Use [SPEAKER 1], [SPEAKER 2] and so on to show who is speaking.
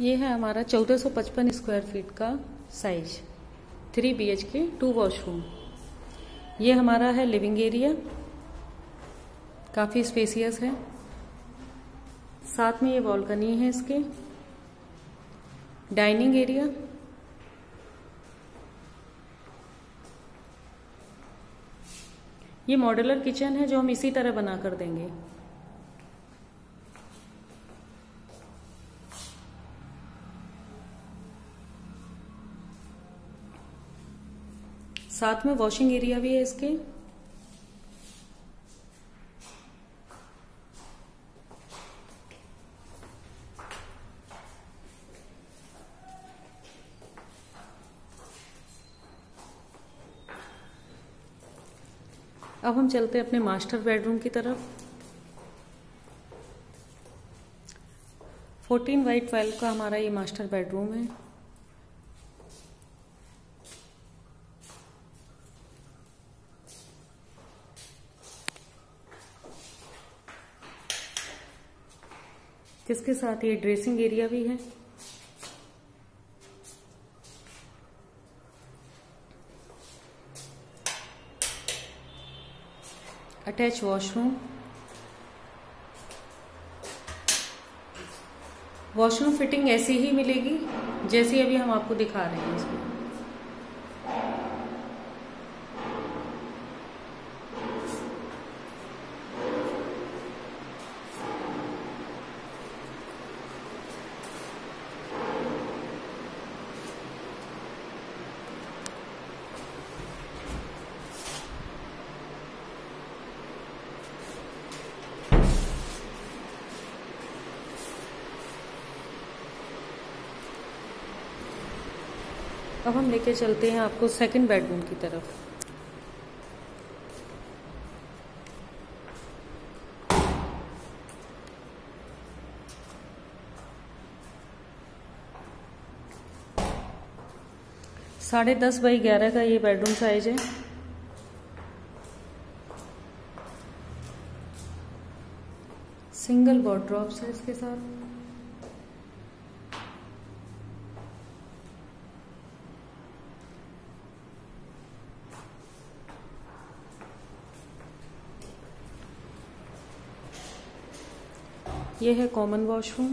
[SPEAKER 1] ये है हमारा 1455 स्क्वायर फीट का size three B H K two washroom ये हमारा है लिविंग एरिया काफ़ी स्पेसियस है. साथ में ये बॉल्कनी है इसके. डाइनिंग एरिया ये मॉड्यूलर किचन है जो हम इसी तरह बना कर देंगे. साथ में वॉशिंग एरिया भी है इसके। अब हम चलते हैं अपने मास्टर बेडरूम की तरफ़। 14 बाई 12 का हमारा ये मास्टर बेडरूम है। जिसके साथ? ये ड्रेसिंग एरिया भी है। अटैच वॉशरूम वॉशरूम फिटिंग ऐसी ही मिलेगी, जैसी अभी हम आपको दिखा रहे हैं इसमें। अब हम लेके चलते हैं आपको सेकंड बेडरूम की तरफ़। साढ़े दस बाई ग्यारह का ये बेडरूम साइज़ है। सिंगल वॉर्ड्रॉप्स है इसके साथ। ये है कॉमन वॉशरूम